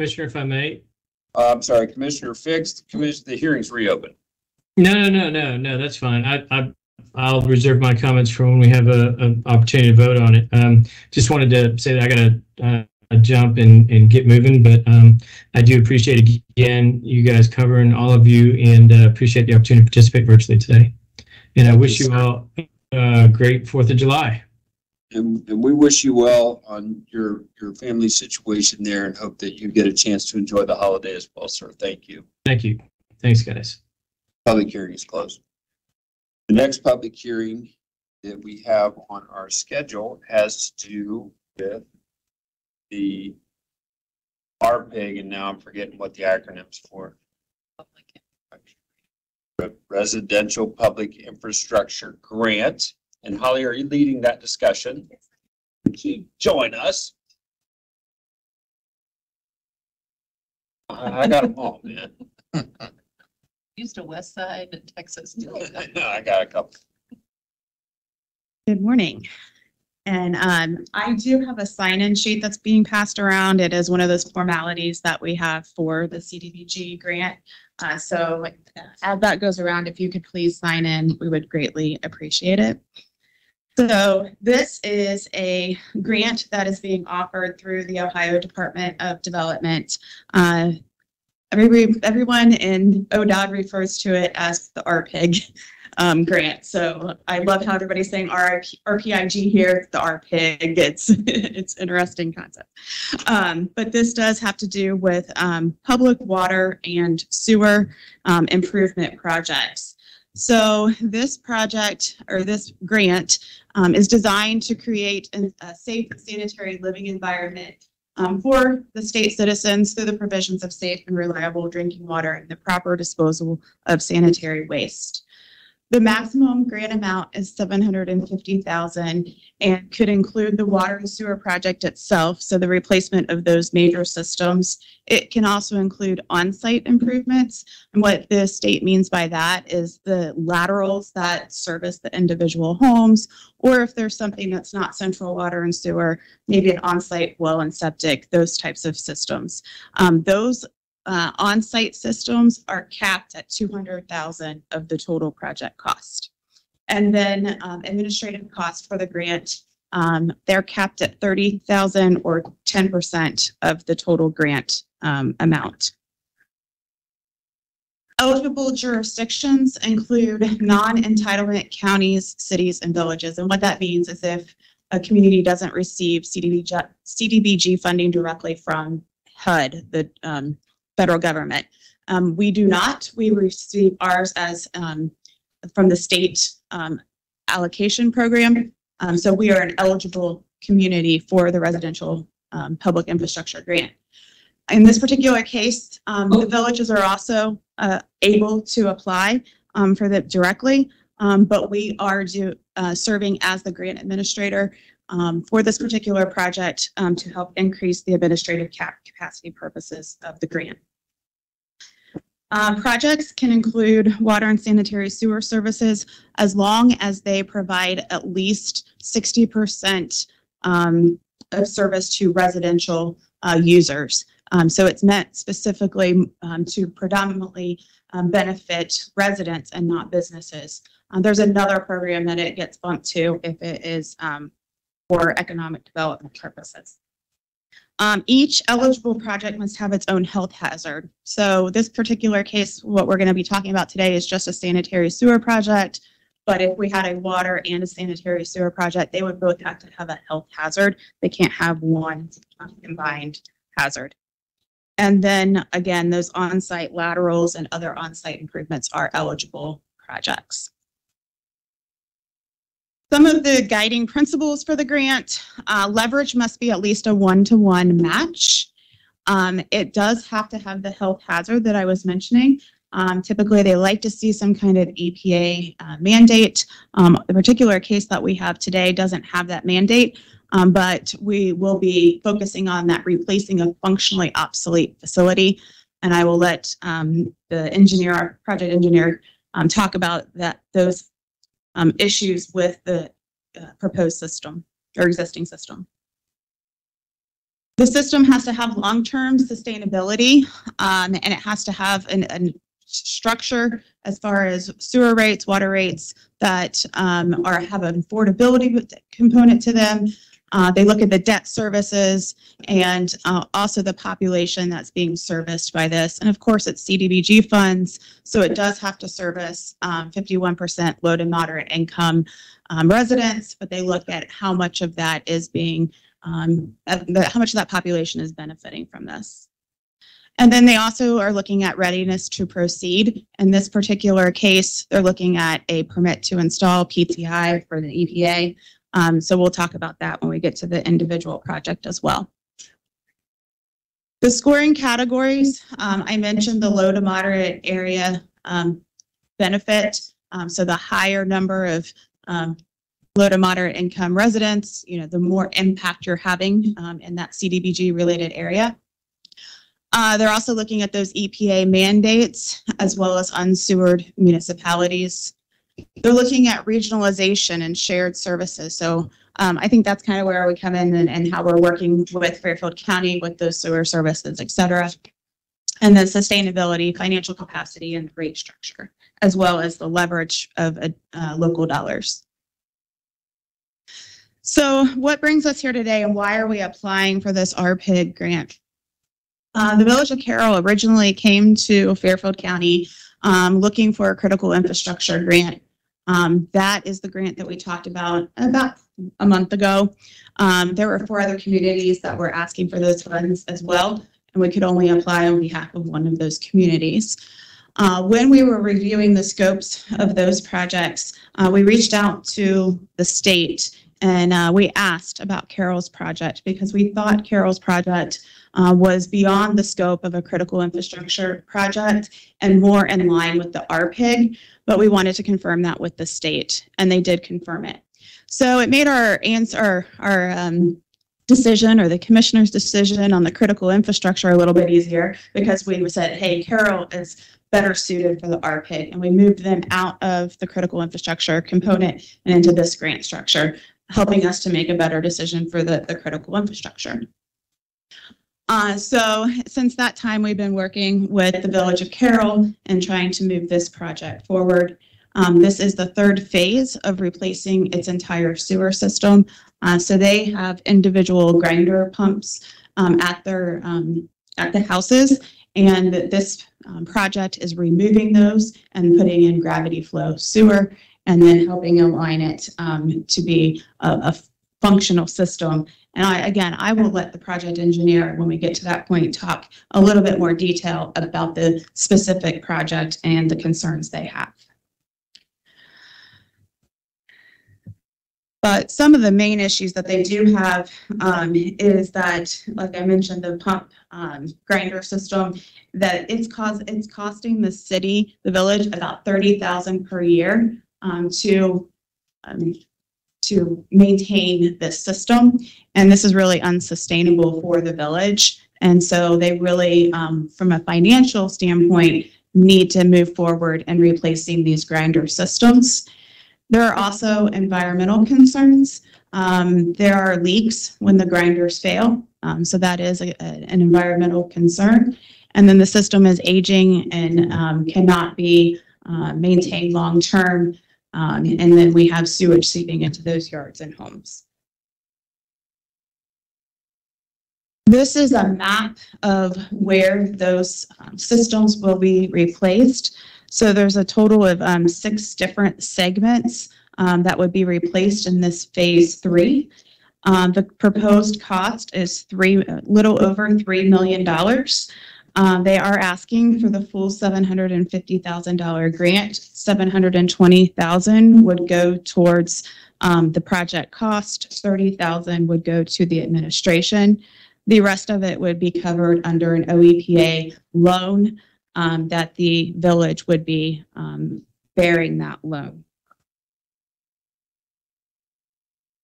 Commissioner, if I may. Uh, I'm sorry, Commissioner Fix, Commissioner, the hearing's reopened. No, no, no, no, no, that's fine. I, I, I'll reserve my comments for when we have a, an opportunity to vote on it. Um, just wanted to say that I gotta, uh, jump and, and get moving, but, um, I do appreciate again, you guys covering all of you and uh, appreciate the opportunity to participate virtually today. And I wish you all a great Fourth of July. And, and we wish you well on your, your family situation there and hope that you get a chance to enjoy the holiday as well, sir. Thank you. Thank you. Thanks, guys. Public hearing is closed. The next public hearing that we have on our schedule has to do with the RPIG, and now I'm forgetting what the acronym's for. Residential Public Infrastructure Grant. And Holly, are you leading that discussion? Can you join us? I I got them all, man. Used to West Side in Texas. I got a couple. Good morning. And um, I do have a sign-in sheet that's being passed around. It is one of those formalities that we have for the CDBG grant. Uh, So uh, as that goes around, if you could please sign in, we would greatly appreciate it. So this is a grant that is being offered through the Ohio Department of Development. Uh, every- Everyone in ODOD refers to it as the RPIG um, grant. So I love how everybody's saying RIP, RPIG here, the RPIG. It's it's interesting concept. Um, but this does have to do with um, public water and sewer um, improvement projects. So this project or this grant um, is designed to create an- a safe sanitary living environment um, for the state citizens through the provisions of safe and reliable drinking water and the proper disposal of sanitary waste. The maximum grant amount is seven hundred and fifty thousand and could include the water and sewer project itself, so the replacement of those major systems. It can also include on-site improvements. And what the state means by that is the laterals that service the individual homes, or if there's something that's not central water and sewer, maybe an on-site well and septic, those types of systems. Um, those uh, on-site systems are capped at 200,000 of the total project cost. And then um, administrative cost for the grant, um, they're capped at 30,000 or 10% of the total grant um, amount. Eligible jurisdictions include non-entitlement counties, cities, and villages. And what that means is if a community doesn't receive CDBG, CDBG funding directly from HUD, the um, federal government. Um, we do not. We receive ours as um, from the state um, allocation program. Um, so we are an eligible community for the residential um, public infrastructure grant. In this particular case, um, the villages are also uh, able to apply um, for that directly, um, but we are do, uh, serving as the grant administrator um, for this particular project um, to help increase the administrative cap capacity purposes of the grant. Uh, projects can include water and sanitary sewer services as long as they provide at least 60% um, of service to residential uh, users. Um, so it's meant specifically um, to predominantly um, benefit residents and not businesses. Uh, there's another program that it gets bumped to if it is um, for economic development purposes. Um, each eligible project must have its own health hazard. So this particular case, what we're going to be talking about today is just a sanitary sewer project. But if we had a water and a sanitary sewer project, they would both have to have a health hazard. They can't have one combined hazard. And then again, those on-site laterals and other on-site improvements are eligible projects. Some of the guiding principles for the grant, uh, leverage must be at least a one-to-one match. Um, it does have to have the health hazard that I was mentioning. Um, typically, they like to see some kind of EPA uh, mandate. Um, the particular case that we have today doesn't have that mandate, um, but we will be focusing on that replacing a functionally obsolete facility. And I will let um, the engineer, our project engineer, um, talk about that those um, issues with the uh, proposed system or existing system. The system has to have long-term sustainability, um, and it has to have an, an structure as far as sewer rates, water rates that, um, are, have an affordability component to them. Uh, they look at the debt services and, uh, also the population that's being serviced by this. And of course, it's CDBG funds, so it does have to service, um, fifty-one percent low to moderate income, um, residents, but they look at how much of that is being, um, how much of that population is benefiting from this. And then they also are looking at readiness to proceed. In this particular case, they're looking at a permit to install PTI for the EPA. Um, so we'll talk about that when we get to the individual project as well. The scoring categories, um, I mentioned the low to moderate area, um, benefit. Um, so the higher number of, um, low to moderate income residents, you know, the more impact you're having, um, in that CDBG related area. Uh, they're also looking at those EPA mandates as well as unsewered municipalities. They're looking at regionalization and shared services. So um, I think that's kind of where we come in and, and how we're working with Fairfield County with those sewer services, et cetera. And then sustainability, financial capacity, and rate structure, as well as the leverage of uh, uh, local dollars. So what brings us here today and why are we applying for this RPIG grant? Uh, the Village of Carroll originally came to Fairfield County um, looking for a critical infrastructure grant. Um, that is the grant that we talked about about a month ago. Um, there were four other communities that were asking for those funds as well, and we could only apply on behalf of one of those communities. Uh, when we were reviewing the scopes of those projects, uh, we reached out to the state and uh, we asked about Carroll's project because we thought Carroll's project uh, was beyond the scope of a critical infrastructure project and more in line with the RPIG, but we wanted to confirm that with the state, and they did confirm it. So it made our answer, our um, decision or the commissioner's decision on the critical infrastructure a little bit easier because we said, hey, Carol is better suited for the RPIG, and we moved them out of the critical infrastructure component and into this grant structure, helping us to make a better decision for the, the critical infrastructure. Uh, so since that time, we've been working with the Village of Carroll and trying to move this project forward. Um, this is the third phase of replacing its entire sewer system. Uh, so they have individual grinder pumps um, at their um, at the houses, and this um, project is removing those and putting in gravity flow sewer, and then helping align it um, to be a, a functional system and I, again, I will let the project engineer, when we get to that point, talk a little bit more detail about the specific project and the concerns they have. But some of the main issues that they do have um, is that, like I mentioned, the pump um, grinder system, that it's cause it's costing the city, the village, about thirty thousand per year um, to um, to maintain this system. And this is really unsustainable for the village. And so they really, um, from a financial standpoint, need to move forward in replacing these grinder systems. There are also environmental concerns. Um, there are leaks when the grinders fail. Um, so that is a, a, an environmental concern. And then the system is aging and um, cannot be uh, maintained long term. Um, and then we have sewage seeping into those yards and homes. This is a map of where those um, systems will be replaced. So there's a total of um, six different segments um, that would be replaced in this phase three. Um, the proposed cost is three, a little over $3 million. Um, they are asking for the full $750,000 grant. 720,000 would go towards um, the project cost. 30,000 would go to the administration. The rest of it would be covered under an OEPA loan um, that the village would be um, bearing that loan.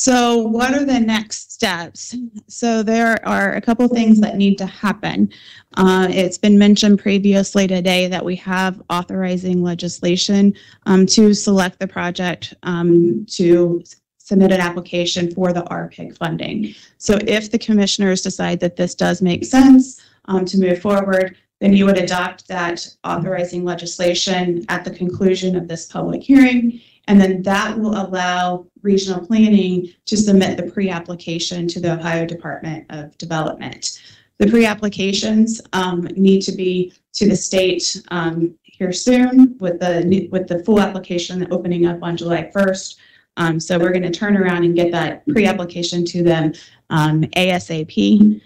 So what are the next steps? So there are a couple things that need to happen. Uh, it's been mentioned previously today that we have authorizing legislation um, to select the project um, to submit an application for the RPIG funding. So if the commissioners decide that this does make sense um, to move forward, then you would adopt that authorizing legislation at the conclusion of this public hearing. And then that will allow regional planning to submit the pre-application to the Ohio Department of Development. The pre-applications um, need to be to the state um, here soon with the, with the full application opening up on July 1st. Um, So we're going to turn around and get that pre-application to them um, ASAP.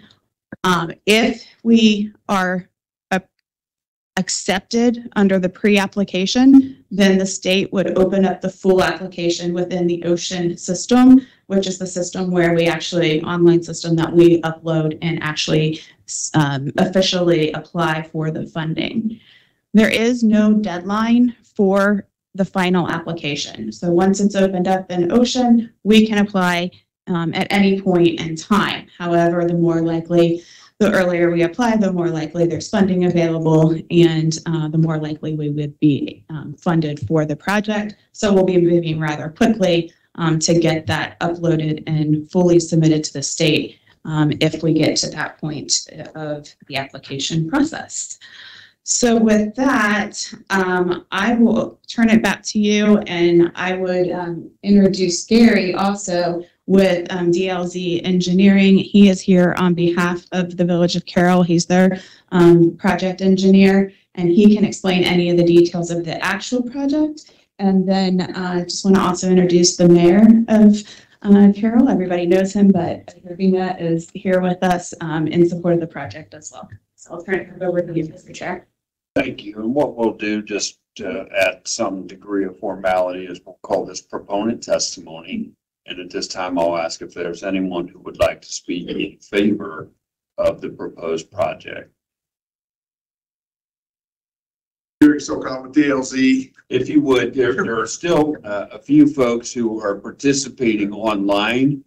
Um, If we are accepted under the pre-application, then the state would open up the full application within the OCEAN system, which is the system where we actually, online system that we upload and actually um, officially apply for the funding. There is no deadline for the final application. So once it's opened up in OCEAN, we can apply um, at any point in time. However, the more likely, the earlier we apply, the more likely there's funding available and uh, the more likely we would be um, funded for the project. So we'll be moving rather quickly um, to get that uploaded and fully submitted to the state um, if we get to that point of the application process. So with that, um, I will turn it back to you and I would um, introduce Gary also with um, DLZ Engineering. He is here on behalf of the Village of Carroll. He's their um, project engineer and he can explain any of the details of the actual project. And then I uh, just want to also introduce the mayor of uh, Carroll. Everybody knows him, but Urbina is here with us um, in support of the project as well. So I'll turn it over to you, Mr. Chair. Thank you. And what we'll do, just to add some degree of formality, is we'll call this proponent testimony. And at this time, I'll ask if there's anyone who would like to speak in favor of the proposed project. Gary Sokol with DLZ. If you would, there, there are still uh, a few folks who are participating online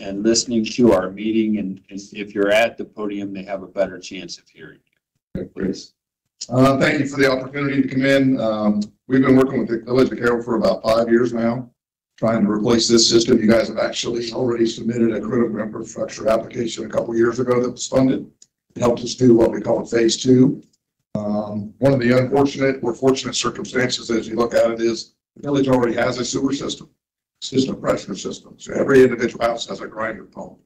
and listening to our meeting, and and if you're at the podium, they have a better chance of hearing. you. Please. Uh, thank you for the opportunity to come in. Um, we've been working with the Village of Carroll for about five years now, trying to replace this system. You guys have actually already submitted a critical infrastructure application a couple years ago that was funded. It Helped us do what we call phase two. Um, one of the unfortunate or fortunate circumstances as you look at it is the village already has a sewer system, system pressure system. So every individual house has a grinder pump.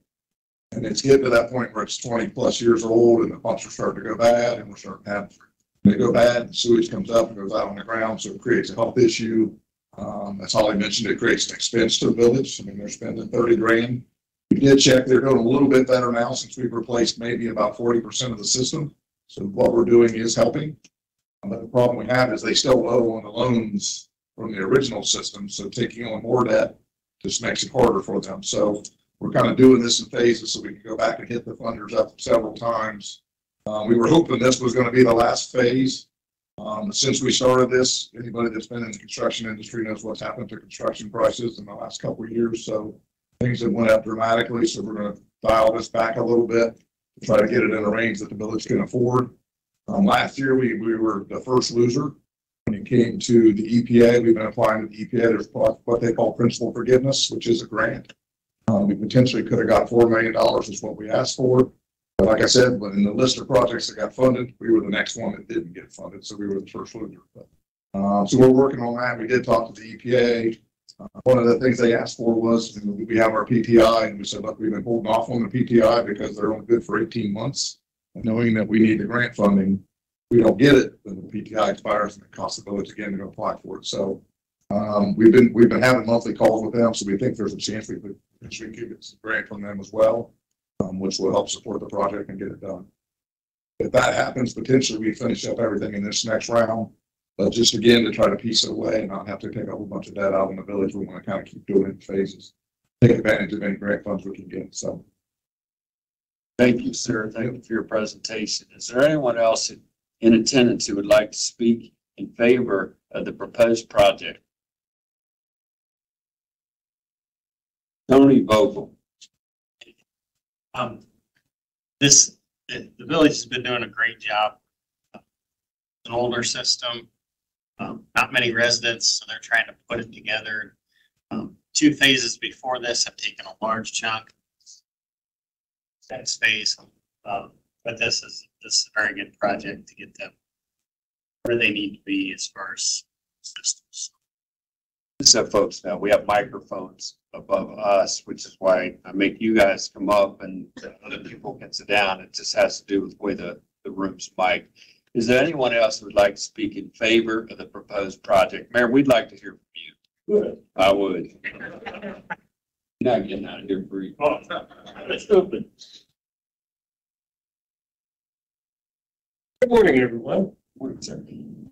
And it's getting to that point where it's twenty plus years old and the pumps are starting to go bad and we're starting to have they go bad, sewage comes up and goes out on the ground, so it creates a health issue. Um, that's all I mentioned. It creates an expense to the village. I mean, they're spending thirty grand. We did check, they're doing a little bit better now since we've replaced maybe about forty percent of the system. So what we're doing is helping. But the problem we have is they still owe on the loans from the original system, so taking on more debt just makes it harder for them. So we're kind of doing this in phases so we can go back and hit the funders up several times uh, we were hoping this was gonna be the last phase. Um, since we started this, anybody that's been in the construction industry knows what's happened to construction prices in the last couple of years, so things have went up dramatically, so we're gonna dial this back a little bit, to try to get it in a range that the village can afford. Um, last year, we, we were the first loser. When it came to the EPA, we've been applying to the EPA, there's what they call principal forgiveness, which is a grant. Uh, we potentially could have got four million dollars is what we asked for. But like I said, when in the list of projects that got funded, we were the next one that didn't get funded, so we were the first loser. But, Uh, so we're working on that. We did talk to the EPA. Uh, one of the things they asked for was, you know, we have our PTI, and we said, look, we've been holding off on the PTI because they're only good for eighteen months. And knowing that we need the grant funding, we don't get it, then the PTI expires and it costs the village again to apply for it. So um, we've been, we've been having monthly calls with them, so we think there's a chance we could, could get some grant from them as well um, which will help support the project and get it done. If that happens, potentially we finish up everything in this next round. But just again, to try to piece it away and not have to take a whole bunch of debt out in the village, we want to kind of keep doing it in phases. Take advantage of any grant funds we can get, so. Thank you, sir. Thank you for your presentation. Is there anyone else in attendance who would like to speak in favor of the proposed project? Tony Vogel. Um, this, the, village has been doing a great job. It's An older system, um, not many residents, so they're trying to put it together. Um, two phases before this have taken a large chunk. Next phase, um, but this is, this is a very good project to get them where they need to be as far as systems. So folks, now we have microphones above us, which is why I make you guys come up and other people can sit down. It just has to do with the way the, the room's mic. Is there anyone else who would like to speak in favor of the proposed project? Mayor, we'd like to hear from you. Good. I would. You're Not getting out of here free. Oh, That's open. Good morning, everyone. Hey,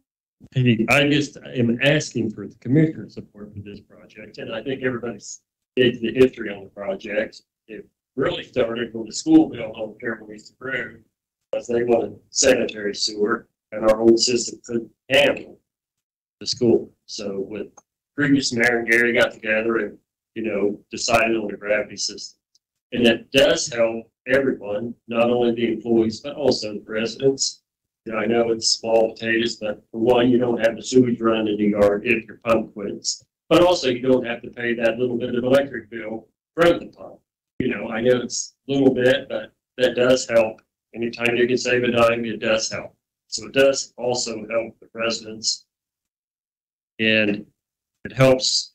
I just am asking for the commissioner's support for this project, and I think everybody's gets the history on the project. It really started when the school built on Carroll East Road, as they wanted sanitary sewer, and our old system couldn't handle the school. So with previous mayor and Gary got together and, you know, decided on the gravity system. And that does help everyone, not only the employees, but also the residents. I know it's small potatoes, but for one, you don't have the sewage run in the yard if your pump quits. But also you don't have to pay that little bit of electric bill from the pump. You know, I know it's a little bit, but that does help. Anytime you can save a dime, it does help. So it does also help the residents. And it helps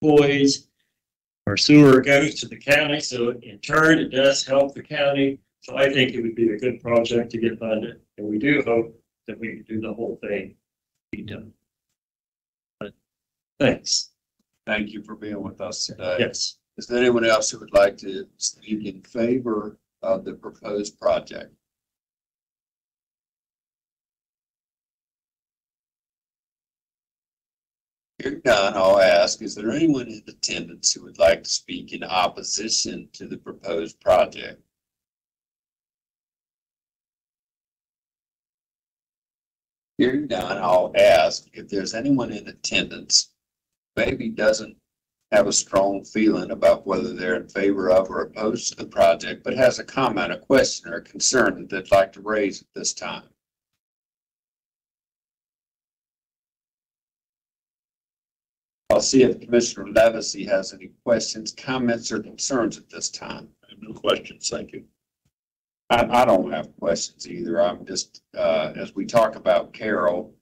employees. Our sewer goes to the county, so in turn, it does help the county. So I think it would be a good project to get funded, and we do hope that we can do the whole thing be done. But thanks, Thank you for being with us today. yes. Is there anyone else who would like to speak in favor of the proposed project? Hearing none, I'll ask, is there anyone in attendance who would like to speak in opposition to the proposed project? Hearing none, I'll ask if there's anyone in attendance maybe doesn't have a strong feeling about whether they're in favor of or opposed to the project, but has a comment, a question, or a concern that they'd like to raise at this time. I'll see if Commissioner Levacy has any questions, comments, or concerns at this time. No questions, thank you. I, don't have questions either. I'm just, uh, as we talk about Carroll,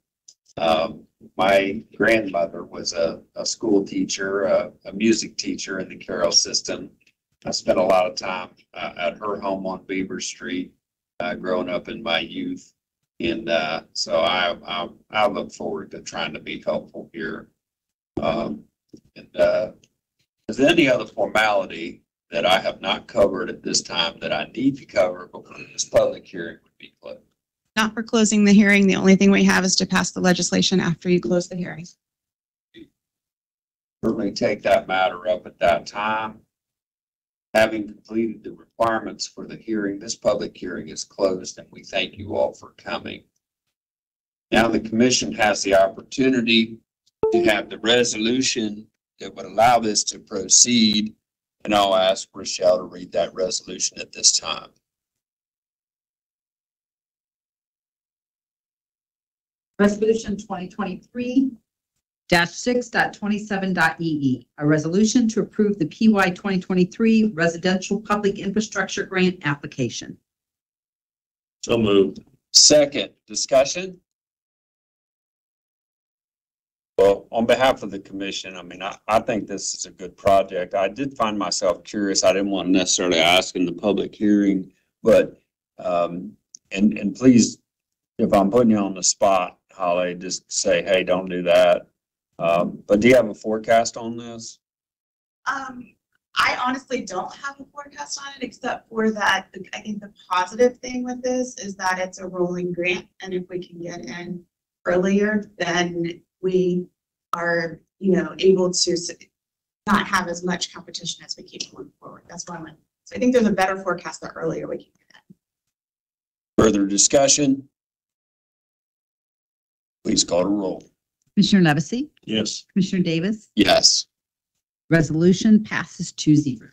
um, my grandmother was a, a school teacher, a, a music teacher in the Carroll system. I spent a lot of time uh, at her home on Beaver Street, uh, growing up in my youth. And, uh, so I, I, I look forward to trying to be helpful here. Um, and, uh, is there any other formality that I have not covered at this time that I need to cover before this public hearing would be closed? Not for closing the hearing. The only thing we have is to pass the legislation after you close the hearing. certainly take that matter up at that time. Having completed the requirements for the hearing, this public hearing is closed and we thank you all for coming. Now the commission has the opportunity to have the resolution that would allow this to proceed. And I'll ask Rochelle to read that resolution at this time. Resolution twenty twenty-three six dot twenty-seven dot EE, a resolution to approve the PY twenty twenty-three residential public infrastructure grant application. So moved. Second, discussion? Well, on behalf of the commission, I mean, I, I think this is a good project. I did find myself curious. I didn't want to necessarily ask in the public hearing, but, um, and, and please, if I'm putting you on the spot, Holly, just say, hey, don't do that. Um, but do you have a forecast on this? Um, I honestly don't have a forecast on it, except for that, I think the positive thing with this is that it's a rolling grant, and if we can get in earlier, then we are, you know, able to not have as much competition as we keep going forward. That's why I'm, like- so I think there's a better forecast the earlier we can get in. Further discussion? Please call to roll. Commissioner Levacy? Yes. Commissioner Davis? Yes. Resolution passes two zero.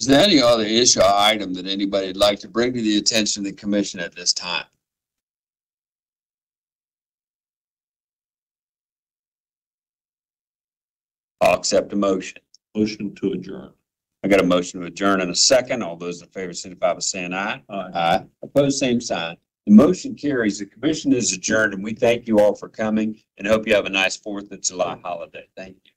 Is there any other issue or item that anybody'd like to bring to the attention of the commission at this time? I'll accept a motion. Motion to adjourn. I got a motion to adjourn in a second. All those in favor signify by saying aye. Aye. Aye. Opposed, same sign. The motion carries. The commission is adjourned and we thank you all for coming and hope you have a nice Fourth of July holiday. Thank you.